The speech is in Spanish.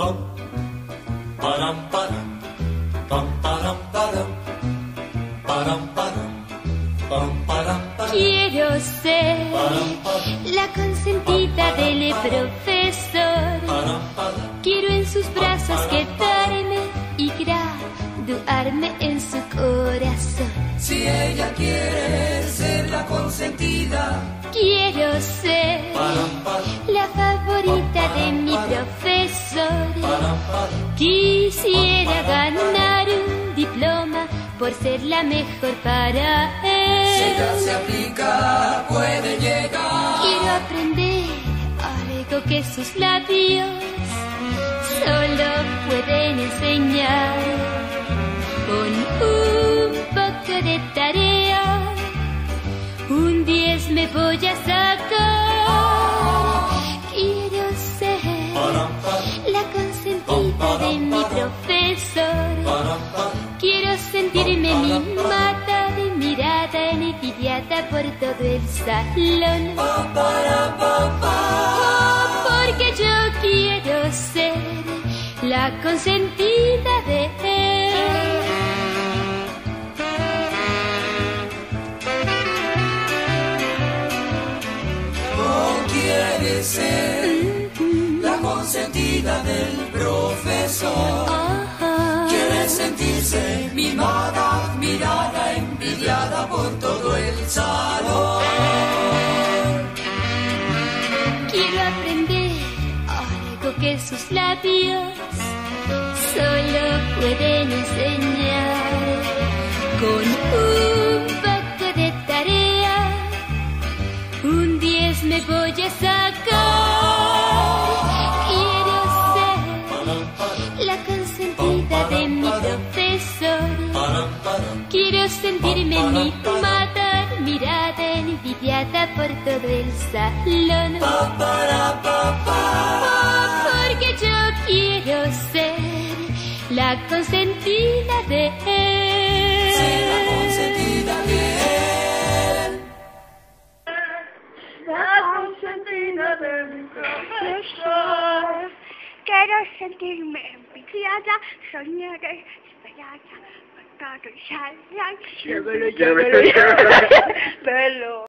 Pam, param, param, pam, param, param, param, param, pam, param, param, Quiero ser param, param, la consentida del profesor. param, param. Quiero en sus brazos quedarme y graduarme en su corazón. Si ella quiere ser la consentida, Quisiera ganar un diploma por ser la mejor para si él. se aplica, puede llegar. Quiero aprender algo que sus labios solo pueden enseñar. Con un poco de tarea, un 10 me voy a sentirme mimada de mirada envidiada por todo el salón. Porque yo quiero ser la consentida de él. O quiere ser mimada, mirada, envidiada por todo el salón. Quiero aprender algo que sus labios solo pueden enseñar. Con un poco de tarea, un 10 me voy a sacar. Sentirme mimada, mirada, envidiada por todo el salón. Porque yo quiero ser la consentida de él. Ser la consentida de él. La consentida de mi profesor. Quiero sentirme envidiada, soñaré, esperada, por todo el salón. Pelo.